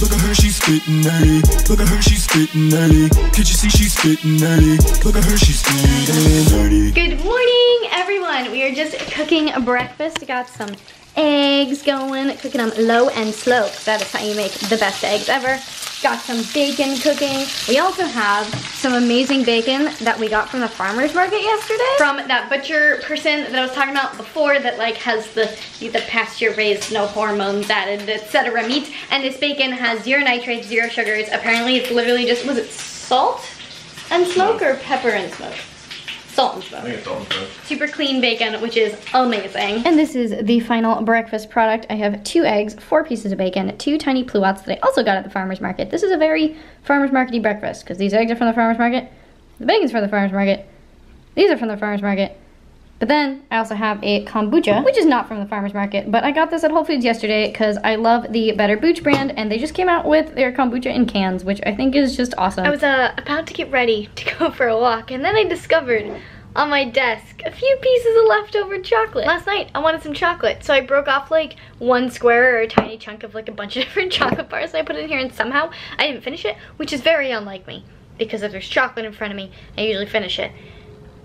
Look at her, she's spitting nerdy. Look at her, she's spitting nerdy. Can't you see she's spitting nerdy? Look at her, she's spitting nerdy. Good morning, everyone. We are just cooking breakfast. Got some eggs going, cooking them low and slow. That is how you make the best eggs ever. Got some bacon cooking. We also have some amazing bacon that we got from the farmer's market yesterday. From that butcher person that I was talking about before that like has the, the pasture raised, no hormones added, etc. meat. And this bacon has zero nitrates, zero sugars. Apparently it's literally just, was it salt and smoke or pepper and smoke? Salt and smoke. I think it's all good. Super clean bacon, which is amazing. And this is the final breakfast product. I have two eggs, four pieces of bacon, two tiny pluots that I also got at the farmer's market. This is a very farmer's markety breakfast because these eggs are from the farmer's market, the bacon's from the farmer's market, these are from the farmer's market, but then I also have a kombucha, which is not from the farmer's market, but I got this at Whole Foods yesterday because I love the Better Booch brand and they just came out with their kombucha in cans, which I think is just awesome. I was uh, about to get ready to go for a walk and then I discovered on my desk a few pieces of leftover chocolate. Last night I wanted some chocolate, so I broke off like one square or a tiny chunk of like a bunch of different chocolate bars and I put it in here and somehow I didn't finish it, which is very unlike me because if there's chocolate in front of me, I usually finish it.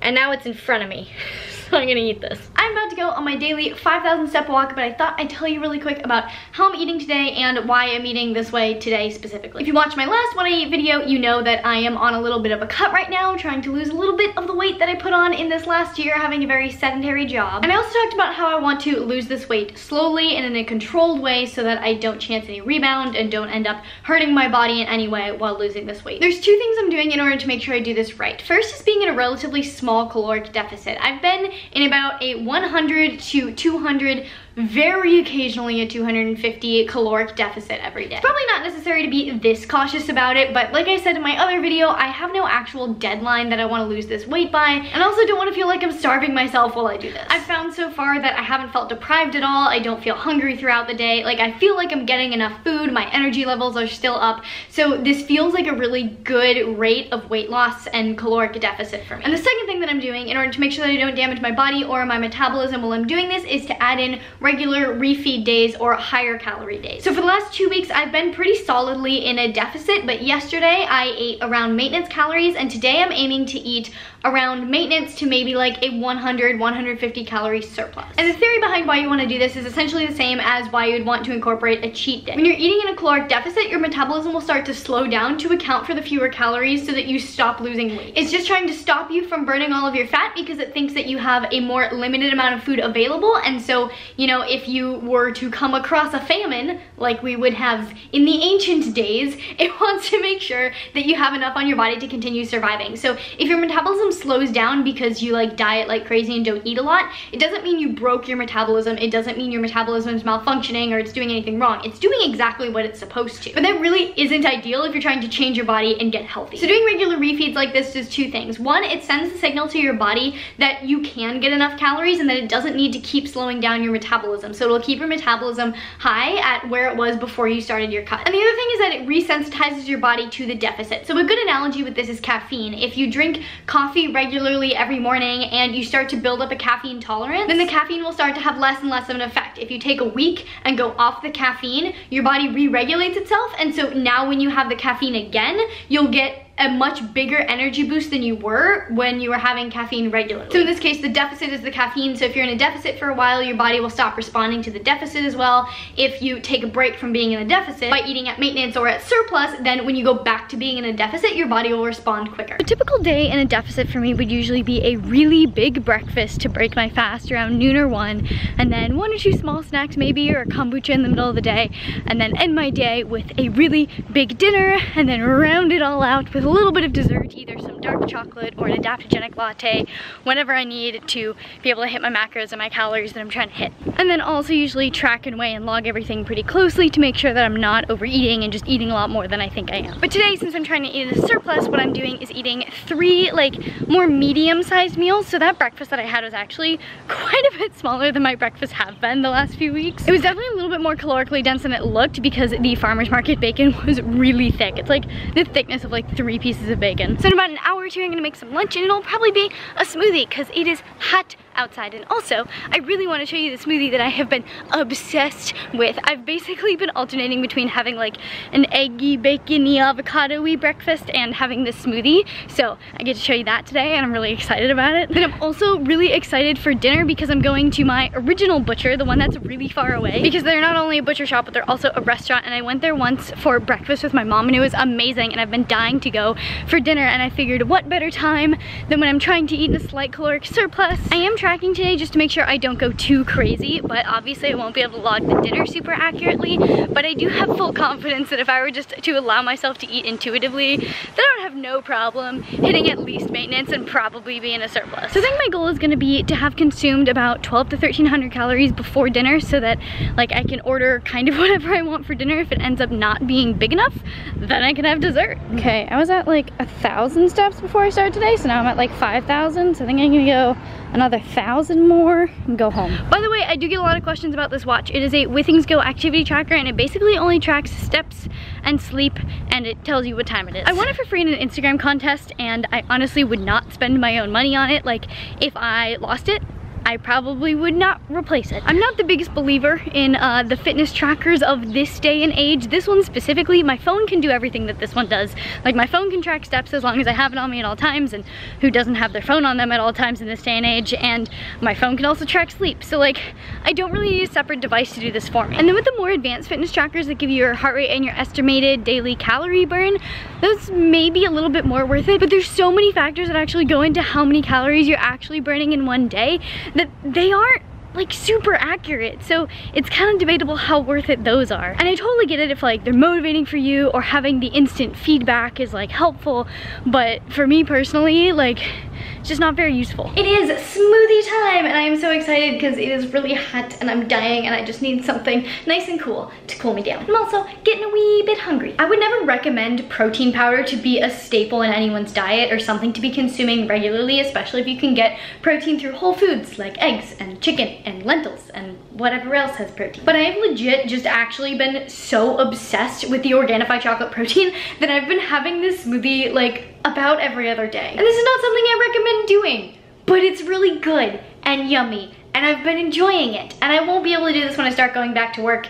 And now it's in front of me. so I'm gonna eat this. I'm about to go on my daily 5,000 step walk, but I thought I'd tell you really quick about how I'm eating today and why I'm eating this way today specifically. If you watched my last What I Eat video, you know that I am on a little bit of a cut right now, trying to lose a little bit of the weight that I put on in this last year, having a very sedentary job. And I also talked about how I want to lose this weight slowly and in a controlled way so that I don't chance any rebound and don't end up hurting my body in any way while losing this weight. There's two things I'm doing in order to make sure I do this right. First is being in a relatively small caloric deficit. I've been in about a 100 to 200 very occasionally a 250 caloric deficit every day. Probably not necessary to be this cautious about it, but like I said in my other video, I have no actual deadline that I want to lose this weight by, and also don't want to feel like I'm starving myself while I do this. I've found so far that I haven't felt deprived at all, I don't feel hungry throughout the day, like I feel like I'm getting enough food, my energy levels are still up, so this feels like a really good rate of weight loss and caloric deficit for me. And the second thing that I'm doing in order to make sure that I don't damage my body or my metabolism while I'm doing this is to add in regular refeed days or higher calorie days. So for the last two weeks, I've been pretty solidly in a deficit, but yesterday I ate around maintenance calories and today I'm aiming to eat around maintenance to maybe like a 100, 150 calorie surplus. And the theory behind why you wanna do this is essentially the same as why you'd want to incorporate a cheat day. When you're eating in a caloric deficit, your metabolism will start to slow down to account for the fewer calories so that you stop losing weight. It's just trying to stop you from burning all of your fat because it thinks that you have a more limited amount of food available. And so, you know, if you were to come across a famine, like we would have in the ancient days, it wants to make sure that you have enough on your body to continue surviving. So if your metabolism slows down because you like diet like crazy and don't eat a lot, it doesn't mean you broke your metabolism. It doesn't mean your metabolism is malfunctioning or it's doing anything wrong. It's doing exactly what it's supposed to. But that really isn't ideal if you're trying to change your body and get healthy. So doing regular refeeds like this does two things. One, it sends a signal to your body that you can get enough calories and that it doesn't need to keep slowing down your metabolism. So it'll keep your metabolism high at where it was before you started your cut. And the other thing is that it resensitizes your body to the deficit. So a good analogy with this is caffeine. If you drink coffee regularly every morning and you start to build up a caffeine tolerance, then the caffeine will start to have less and less of an effect. If you take a week and go off the caffeine, your body re-regulates itself. And so now when you have the caffeine again, you'll get a much bigger energy boost than you were when you were having caffeine regularly. So in this case, the deficit is the caffeine. So if you're in a deficit for a while, your body will stop responding to the deficit as well. If you take a break from being in a deficit by eating at maintenance or at surplus, then when you go back to being in a deficit, your body will respond quicker. A typical day in a deficit for me would usually be a really big breakfast to break my fast around noon or one, and then one or two small snacks maybe, or a kombucha in the middle of the day, and then end my day with a really big dinner, and then round it all out with a little bit of dessert, either some dark chocolate or an adaptogenic latte, whenever I need to be able to hit my macros and my calories that I'm trying to hit. And then also usually track and weigh and log everything pretty closely to make sure that I'm not overeating and just eating a lot more than I think I am. But today, since I'm trying to eat a surplus, what I'm doing is eating three like more medium-sized meals. So that breakfast that I had was actually quite a bit smaller than my breakfasts have been the last few weeks. It was definitely a little bit more calorically dense than it looked because the farmer's market bacon was really thick. It's like the thickness of like three pieces of bacon. So in about an hour or two, I'm gonna make some lunch and it'll probably be a smoothie because it is hot outside. And also, I really want to show you the smoothie that I have been obsessed with. I've basically been alternating between having like an eggy, bacony, avocado-y breakfast and having this smoothie. So I get to show you that today and I'm really excited about it. Then I'm also really excited for dinner because I'm going to my original butcher, the one that's really far away, because they're not only a butcher shop, but they're also a restaurant. And I went there once for breakfast with my mom and it was amazing. And I've been dying to go for dinner. And I figured what better time than when I'm trying to eat in a slight caloric surplus. I am tracking today just to make sure I don't go too crazy, but obviously I won't be able to log the dinner super accurately. But I do have full confidence that if I were just to allow myself to eat intuitively, then I would have no problem hitting at least maintenance and probably be in a surplus. So I think my goal is gonna be to have consumed about 12 to 1300 calories before dinner so that like I can order kind of whatever I want for dinner. If it ends up not being big enough, then I can have dessert. Okay, I was at like a thousand steps before I started today, so now I'm at like 5,000. So I think I'm gonna go another thousand more and go home. By the way, I do get a lot of questions about this watch. It is a Withings Go activity tracker and it basically only tracks steps and sleep and it tells you what time it is. I won it for free in an Instagram contest and I honestly would not spend my own money on it. Like if I lost it, I probably would not replace it. I'm not the biggest believer in uh, the fitness trackers of this day and age. This one specifically, my phone can do everything that this one does. Like my phone can track steps as long as I have it on me at all times and who doesn't have their phone on them at all times in this day and age and my phone can also track sleep. So like I don't really need a separate device to do this for me. And then with the more advanced fitness trackers that give you your heart rate and your estimated daily calorie burn, those may be a little bit more worth it, but there's so many factors that actually go into how many calories you're actually burning in one day they aren't like super accurate so it's kind of debatable how worth it those are and I totally get it if like they're motivating for you or having the instant feedback is like helpful but for me personally like it's just not very useful. It is smoothie time and I am so excited because it is really hot and I'm dying and I just need something nice and cool to cool me down. I'm also getting a wee bit hungry. I would never recommend protein powder to be a staple in anyone's diet or something to be consuming regularly, especially if you can get protein through whole foods like eggs and chicken and lentils and whatever else has protein. But I've legit just actually been so obsessed with the Organifi chocolate protein that I've been having this smoothie like about every other day. And this is not something I recommend doing, but it's really good and yummy and I've been enjoying it. And I won't be able to do this when I start going back to work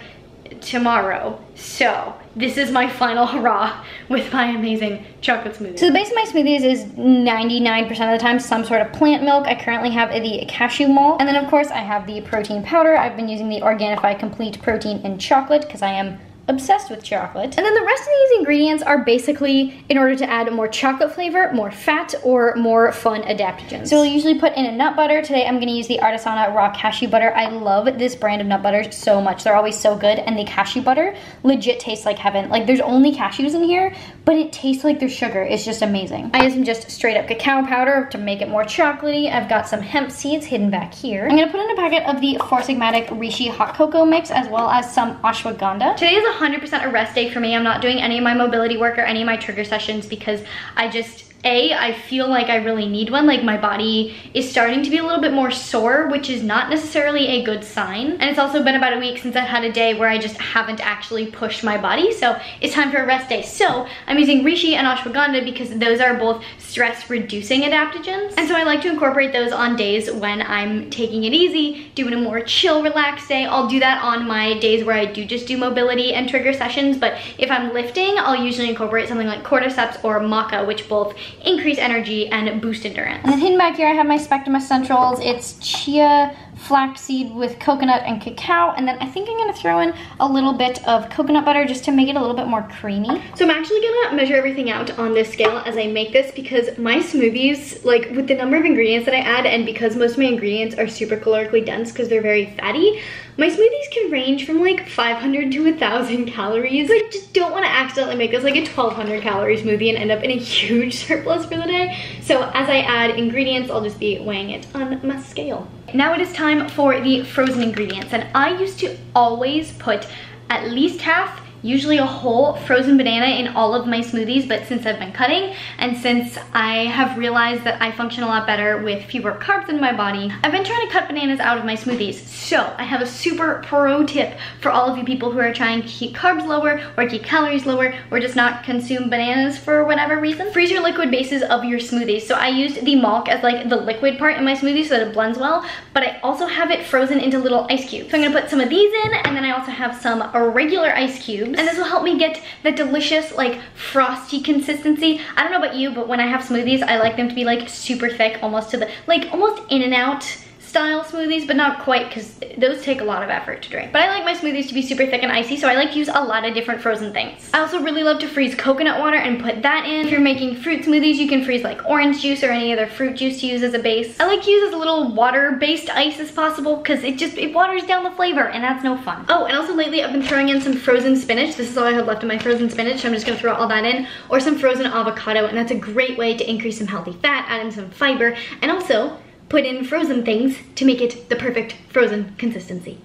tomorrow. So this is my final hurrah with my amazing chocolate smoothie. So the base of my smoothies is 99% of the time some sort of plant milk. I currently have the cashew Malk. And then of course I have the protein powder. I've been using the Organifi Complete Protein in Chocolate because I am obsessed with chocolate. And then the rest of these ingredients are basically in order to add more chocolate flavor, more fat, or more fun adaptogens. So we'll usually put in a nut butter. Today I'm gonna use the Artisana raw cashew butter. I love this brand of nut butters so much. They're always so good. And the cashew butter legit tastes like heaven. Like there's only cashews in here, but it tastes like there's sugar. It's just amazing. I use some just straight up cacao powder to make it more chocolatey. I've got some hemp seeds hidden back here. I'm gonna put in a packet of the Four Sigmatic Reishi hot cocoa mix as well as some ashwagandha. Today is a 100% a rest day for me. I'm not doing any of my mobility work or any of my trigger sessions because I just a, I feel like I really need one. Like my body is starting to be a little bit more sore, which is not necessarily a good sign. And it's also been about a week since I've had a day where I just haven't actually pushed my body. So it's time for a rest day. So I'm using Reishi and Ashwagandha because those are both stress reducing adaptogens. And so I like to incorporate those on days when I'm taking it easy, doing a more chill, relaxed day. I'll do that on my days where I do just do mobility and trigger sessions. But if I'm lifting, I'll usually incorporate something like cordyceps or maca, which both increase energy and boost endurance. And then hidden back here I have my Spectrum Essentials. It's chia flaxseed with coconut and cacao. And then I think I'm gonna throw in a little bit of coconut butter just to make it a little bit more creamy. So I'm actually gonna measure everything out on this scale as I make this because my smoothies, like with the number of ingredients that I add and because most of my ingredients are super calorically dense because they're very fatty, my smoothies can range from like 500 to 1,000 calories. I just don't wanna accidentally make this like a 1,200 calorie smoothie and end up in a huge surplus for the day. So as I add ingredients, I'll just be weighing it on my scale. Now it is time for the frozen ingredients and I used to always put at least half usually a whole frozen banana in all of my smoothies, but since I've been cutting and since I have realized that I function a lot better with fewer carbs in my body, I've been trying to cut bananas out of my smoothies. So I have a super pro tip for all of you people who are trying to keep carbs lower or keep calories lower or just not consume bananas for whatever reason. Freeze your liquid bases of your smoothies. So I used the Malk as like the liquid part in my smoothie so that it blends well, but I also have it frozen into little ice cubes. So I'm gonna put some of these in and then I also have some regular ice cubes and this will help me get the delicious like frosty consistency. I don't know about you, but when I have smoothies, I like them to be like super thick, almost to the, like almost In-N-Out style smoothies, but not quite because those take a lot of effort to drink. But I like my smoothies to be super thick and icy, so I like to use a lot of different frozen things. I also really love to freeze coconut water and put that in. If you're making fruit smoothies, you can freeze like orange juice or any other fruit juice to use as a base. I like to use as little water-based ice as possible because it just, it waters down the flavor and that's no fun. Oh, and also lately I've been throwing in some frozen spinach. This is all I have left of my frozen spinach, so I'm just gonna throw all that in, or some frozen avocado, and that's a great way to increase some healthy fat, add in some fiber, and also put in frozen things to make it the perfect frozen consistency.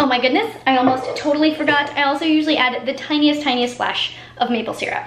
Oh my goodness, I almost totally forgot. I also usually add the tiniest, tiniest splash of maple syrup.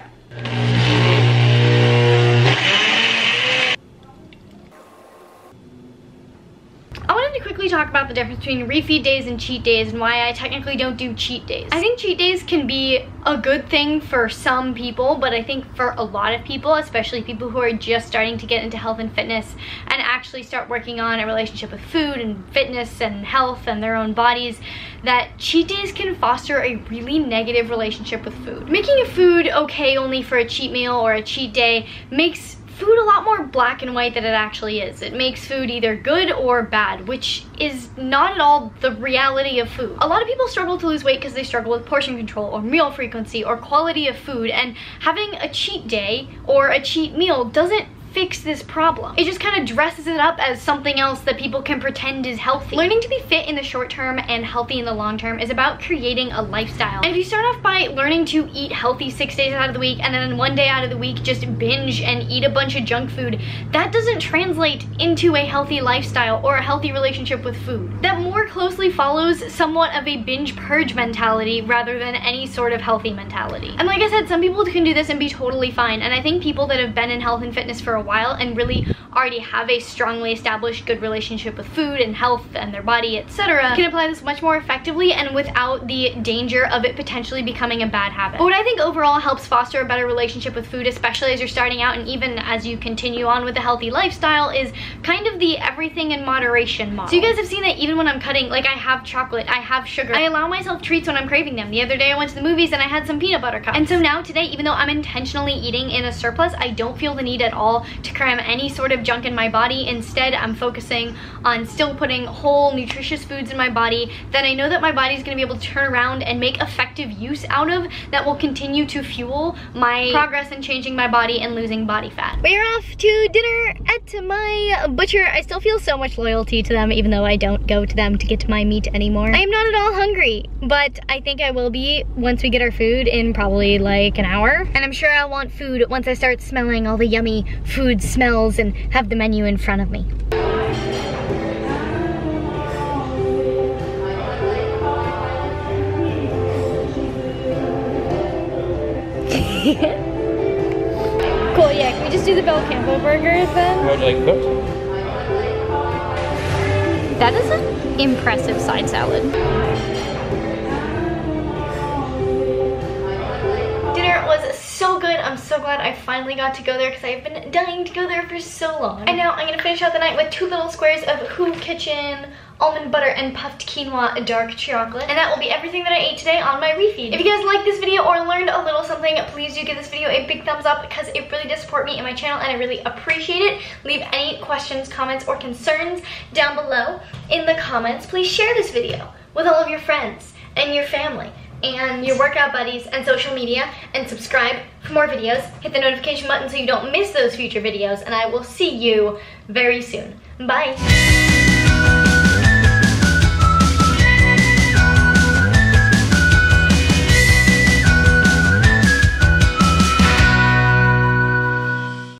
Talk about the difference between refeed days and cheat days and why I technically don't do cheat days. I think cheat days can be a good thing for some people, but I think for a lot of people, especially people who are just starting to get into health and fitness and actually start working on a relationship with food and fitness and health and their own bodies, that cheat days can foster a really negative relationship with food. Making a food okay only for a cheat meal or a cheat day makes food a lot more black and white than it actually is. It makes food either good or bad, which is not at all the reality of food. A lot of people struggle to lose weight because they struggle with portion control or meal frequency or quality of food and having a cheat day or a cheat meal doesn't fix this problem. It just kind of dresses it up as something else that people can pretend is healthy. Learning to be fit in the short term and healthy in the long term is about creating a lifestyle. And if you start off by learning to eat healthy six days out of the week and then one day out of the week just binge and eat a bunch of junk food, that doesn't translate into a healthy lifestyle or a healthy relationship with food. That more closely follows somewhat of a binge purge mentality rather than any sort of healthy mentality. And like I said, some people can do this and be totally fine. And I think people that have been in health and fitness for a while and really already have a strongly established good relationship with food and health and their body, etc., can apply this much more effectively and without the danger of it potentially becoming a bad habit. But what I think overall helps foster a better relationship with food, especially as you're starting out and even as you continue on with a healthy lifestyle, is kind of the everything in moderation model. So you guys have seen that even when I'm cutting, like I have chocolate, I have sugar, I allow myself treats when I'm craving them. The other day I went to the movies and I had some peanut butter cups. And so now today, even though I'm intentionally eating in a surplus, I don't feel the need at all to cram any sort of junk in my body. Instead, I'm focusing on still putting whole nutritious foods in my body that I know that my body is gonna be able to turn around and make effective use out of that will continue to fuel my progress in changing my body and losing body fat. We're off to dinner at my butcher. I still feel so much loyalty to them even though I don't go to them to get my meat anymore. I am not at all hungry, but I think I will be once we get our food in probably like an hour. And I'm sure I'll want food once I start smelling all the yummy food smells and have the menu in front of me. cool, yeah, can we just do the Belcampo burgers then? Would you like cooked? That is an impressive side salad. So good. I'm so glad I finally got to go there because I've been dying to go there for so long. And now I'm gonna finish out the night with two little squares of Hu Kitchen almond butter and puffed quinoa dark chocolate. And that will be everything that I ate today on my refeed. If you guys liked this video or learned a little something, please do give this video a big thumbs up because it really does support me and my channel and I really appreciate it. Leave any questions, comments, or concerns down below in the comments. Please share this video with all of your friends and your family and your workout buddies and social media and subscribe for more videos. Hit the notification button so you don't miss those future videos and I will see you very soon. Bye.